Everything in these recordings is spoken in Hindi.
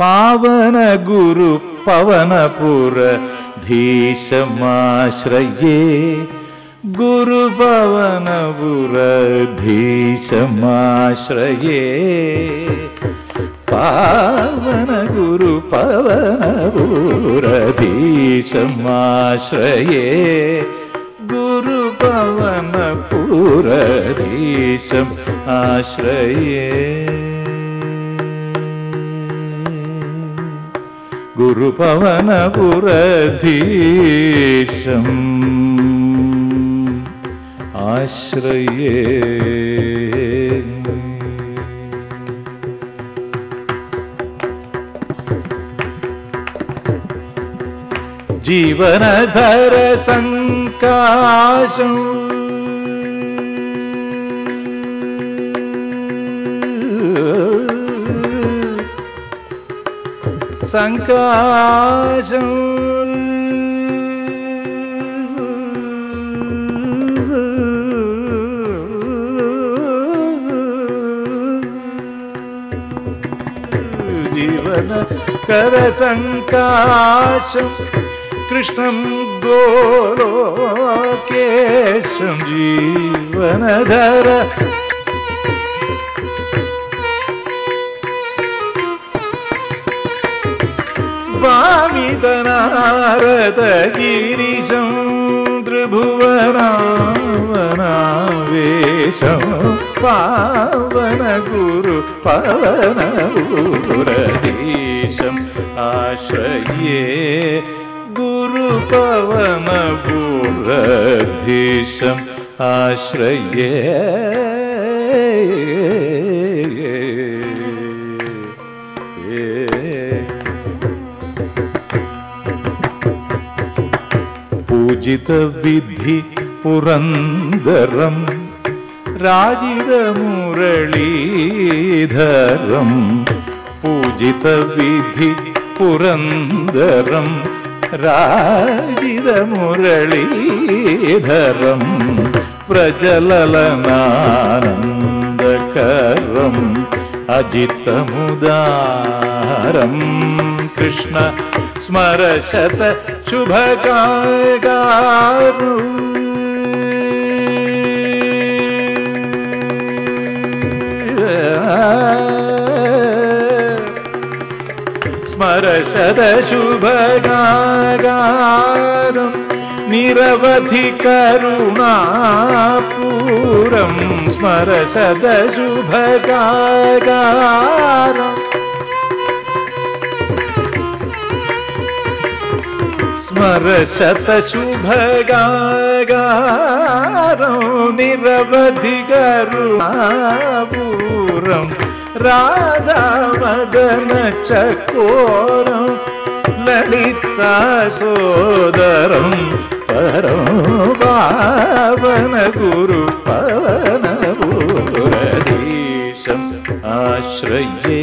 पावन गुरु पवनपुर धीशमाश्रये गुरुपवनपुरधीशमाश्रये पावन गुरु पवनपुरधीशमाश्रये गुरुपवनपुरधीशम् आश्रये गुरुपवनपुरधीशम् आश्रये जीवनधरसङ्काशम् सं जीवन कर सङ्काशम् करसङ्काशं कृष्णं जीवन धर भावितनारदगिरिशं गुरु पवन पवनगुरदेशम् आश्रये गुरुपवनगुरधीशम् आश्रये Yeah. യോജിതവിധി പുരന്തരം പൂജിത പൂജിതവിധി പുരന്തരം രാജിതമുരളീധരം പ്രജലനാനന്ദകരം അജിതമുദാരം कृष्ण स्मरशत शत शुभ शुभगारु निरवधि करुणापूरं स्मरशद शुभगारम् स्मर शतशुभगागारौ निरवधि गरुपूरं राधामदन चकोरं ललिता सोदरं परं पावन गुरुपनपुरीश आश्रये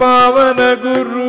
पावन गुरु